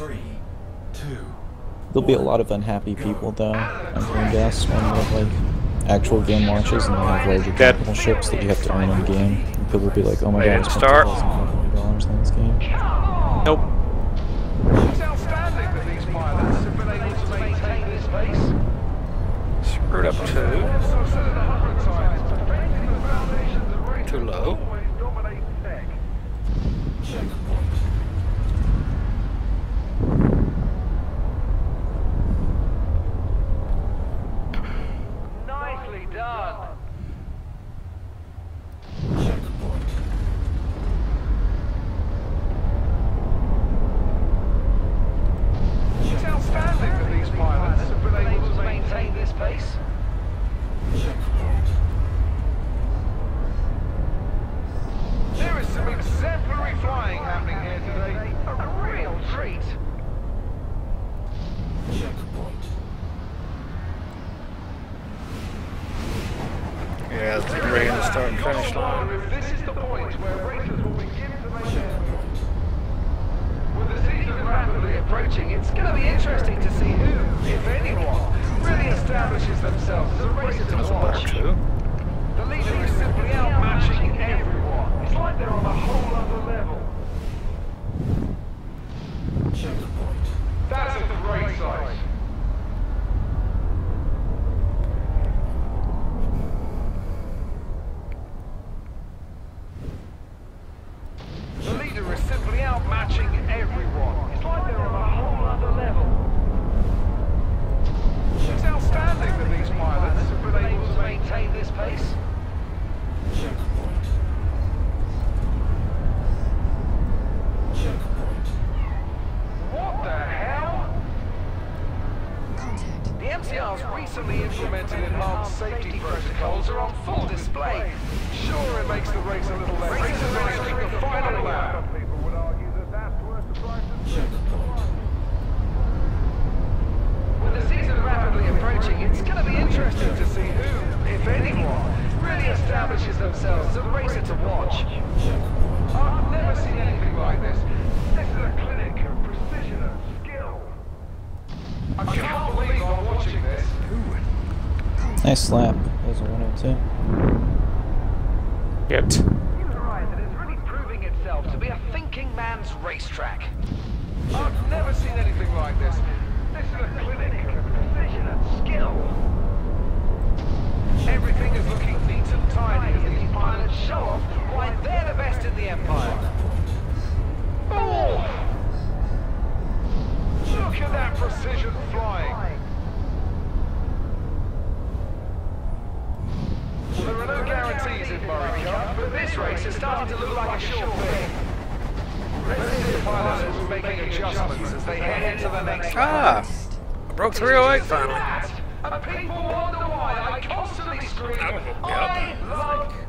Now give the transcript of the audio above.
Three, two, There'll be a lot of unhappy people though, I'm gonna guess, when you have like actual game launches and they have larger Dead. capital ships that you have to earn in the game. And people will be like, oh my god, I to spent start? $2,500 on this game. Nope. It's outstanding that these pilots maintain. Checkpoint. There is some exemplary flying happening here today. A real treat. Checkpoint. Yeah, it's getting ready to start and finish line. If this is the point where racers will begin to make their With the season rapidly approaching, it's going to be interesting to see who, if anyone, really establishes themselves as a to Bar watch. The leader is simply outmatching everyone. Recently implemented enhanced safety protocols are on full display. Sure, it makes the race a little less exciting, the final lap. People would argue that that's worth the price of Checkpoint. With the season rapidly approaching, it's going to be interesting to see who, if anyone, really establishes themselves as a racer to watch. I've never seen anything like this. Nice slap. That was a 102. Hit. You're right, that it's really proving itself to be a thinking man's racetrack. I've never seen anything like this. This is a clinic of precision and skill. Race is starting to look like a sure thing. Racing pilots will be making adjustments as they head into the next Ah! I broke 308 finally. And people wonder why I constantly scream, That'll hook me I up. love racing. Oh!